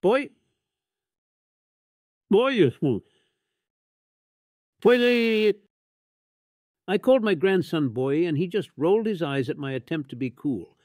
Boy? Boy, you smooth. Boy, I called my grandson Boy, and he just rolled his eyes at my attempt to be cool.